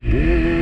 Yeah.